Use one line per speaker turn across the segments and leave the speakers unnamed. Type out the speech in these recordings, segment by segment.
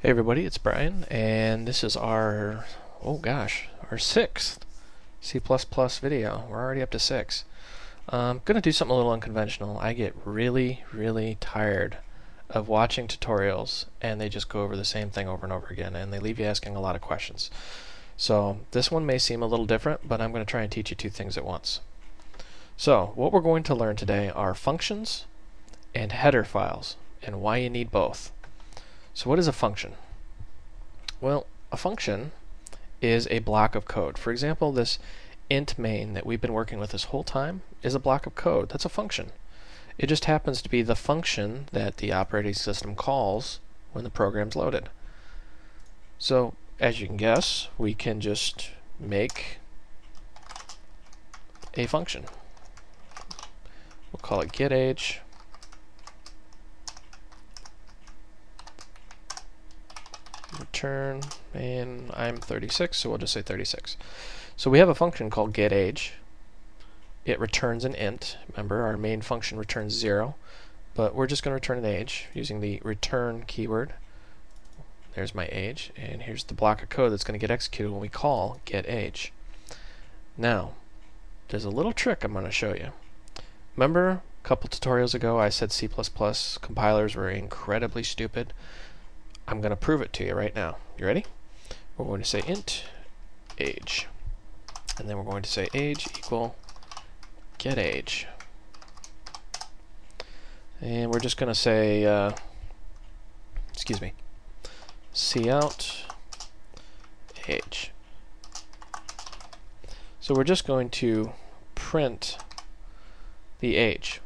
Hey everybody, it's Brian, and this is our, oh gosh, our sixth C++ video. We're already up to six. Um, I'm going to do something a little unconventional. I get really, really tired of watching tutorials and they just go over the same thing over and over again and they leave you asking a lot of questions. So this one may seem a little different, but I'm going to try and teach you two things at once. So what we're going to learn today are functions and header files and why you need both. So what is a function? Well, a function is a block of code. For example, this int main that we've been working with this whole time is a block of code. That's a function. It just happens to be the function that the operating system calls when the program's loaded. So, as you can guess, we can just make a function. We'll call it getAge. Return, and I'm 36, so we'll just say 36. So we have a function called getAge. It returns an int. Remember, our main function returns 0, but we're just going to return an age using the return keyword. There's my age, and here's the block of code that's going to get executed when we call getAge. Now, there's a little trick I'm going to show you. Remember a couple tutorials ago I said C++ compilers were incredibly stupid? I'm going to prove it to you right now. You ready? We're going to say int age. And then we're going to say age equal get age. And we're just going to say, uh, excuse me, cout age. So we're just going to print the age.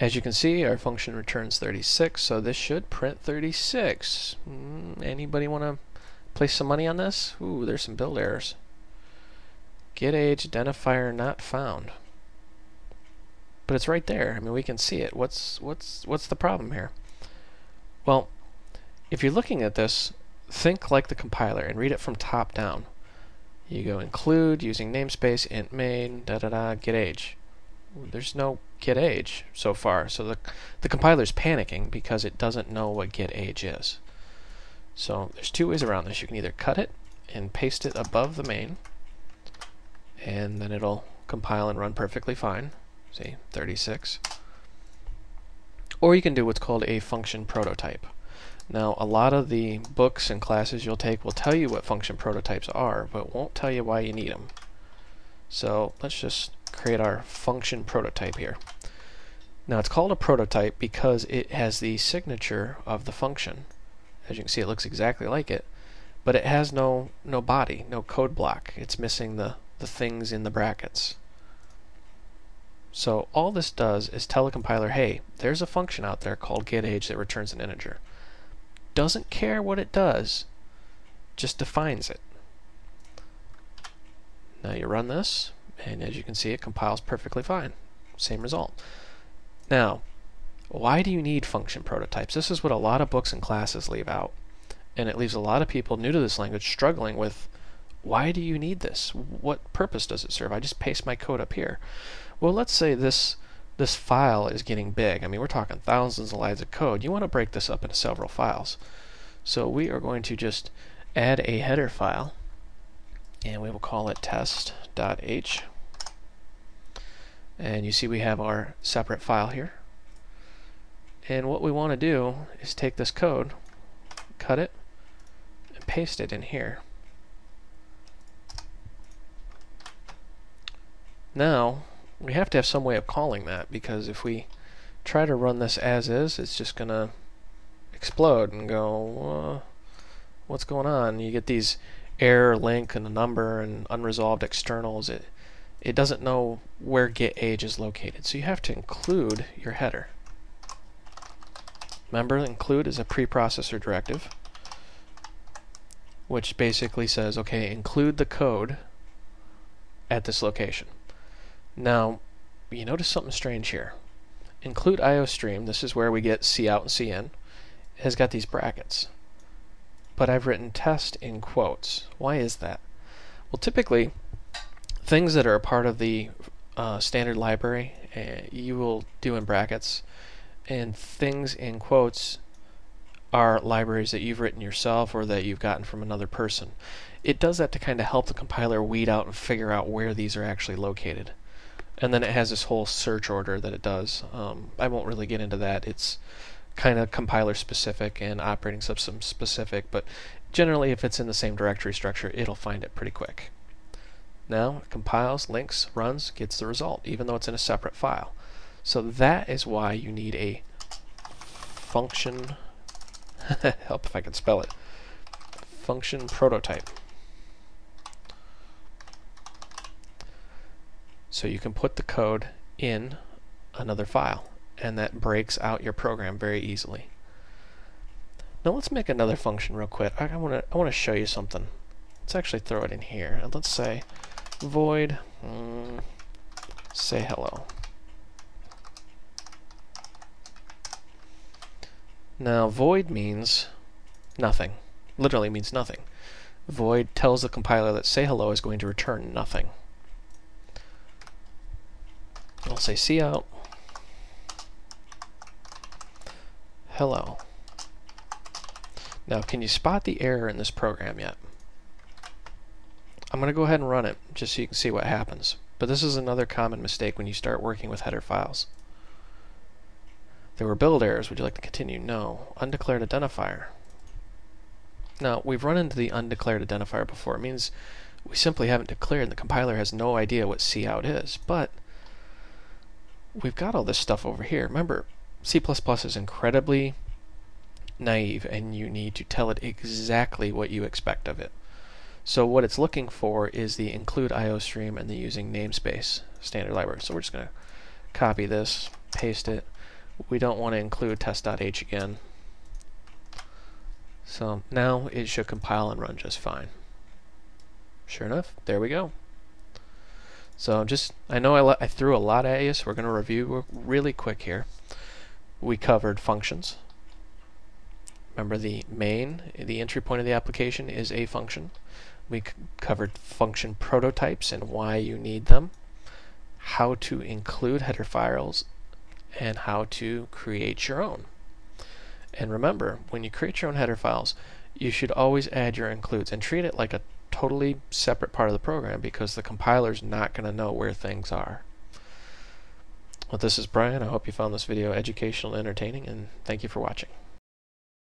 As you can see, our function returns 36, so this should print 36. Mm, anybody want to place some money on this? Ooh, there's some build errors. Get age identifier not found. But it's right there. I mean, we can see it. What's what's what's the problem here? Well, if you're looking at this, think like the compiler and read it from top down. You go include using namespace int main da da da get age there's no get age so far. So the, the compiler's panicking because it doesn't know what get age is. So there's two ways around this. You can either cut it and paste it above the main, and then it'll compile and run perfectly fine. See, 36. Or you can do what's called a function prototype. Now, a lot of the books and classes you'll take will tell you what function prototypes are, but won't tell you why you need them. So let's just create our function prototype here. Now it's called a prototype because it has the signature of the function. As you can see it looks exactly like it, but it has no no body, no code block. It's missing the, the things in the brackets. So all this does is tell the compiler, hey, there's a function out there called getAge that returns an integer. Doesn't care what it does, just defines it. Now you run this, and as you can see it compiles perfectly fine. Same result. Now, why do you need function prototypes? This is what a lot of books and classes leave out. And it leaves a lot of people new to this language struggling with why do you need this? What purpose does it serve? I just paste my code up here. Well, let's say this this file is getting big. I mean, we're talking thousands of lines of code. You want to break this up into several files. So we are going to just add a header file and we will call it test.h and you see we have our separate file here. And what we want to do is take this code cut it and paste it in here. Now we have to have some way of calling that because if we try to run this as is it's just gonna explode and go uh, what's going on? You get these error link and a number and unresolved externals, it it doesn't know where get age is located. So you have to include your header. Remember, include is a preprocessor directive, which basically says, okay, include the code at this location. Now, you notice something strange here. Include IOStream, this is where we get cout and cin, has got these brackets but I've written test in quotes. Why is that? Well, typically, things that are a part of the uh, standard library, uh, you will do in brackets, and things in quotes are libraries that you've written yourself or that you've gotten from another person. It does that to kind of help the compiler weed out and figure out where these are actually located. And then it has this whole search order that it does. Um, I won't really get into that. It's kind of compiler specific and operating system specific, but generally if it's in the same directory structure, it'll find it pretty quick. Now it compiles, links, runs, gets the result, even though it's in a separate file. So that is why you need a function, help if I can spell it, function prototype. So you can put the code in another file and that breaks out your program very easily. Now let's make another function real quick. I want to I want to show you something. Let's actually throw it in here. And let's say void mm, say hello. Now void means nothing. Literally means nothing. Void tells the compiler that say hello is going to return nothing. I'll say cout hello. Now, can you spot the error in this program yet? I'm going to go ahead and run it just so you can see what happens. But this is another common mistake when you start working with header files. There were build errors. Would you like to continue? No. Undeclared identifier. Now, we've run into the undeclared identifier before. It means we simply haven't declared and the compiler has no idea what cout is. But we've got all this stuff over here. Remember, C++ is incredibly naive and you need to tell it exactly what you expect of it. So what it's looking for is the include IOStream and the using namespace standard library. So we're just going to copy this, paste it. We don't want to include test.h again. So now it should compile and run just fine. Sure enough, there we go. So just, I know I, I threw a lot at you, so we're going to review really quick here we covered functions. Remember the main, the entry point of the application is a function. We covered function prototypes and why you need them, how to include header files, and how to create your own. And remember, when you create your own header files, you should always add your includes and treat it like a totally separate part of the program because the compiler's not going to know where things are. Well, this is Brian. I hope you found this video educational and entertaining, and thank you for watching.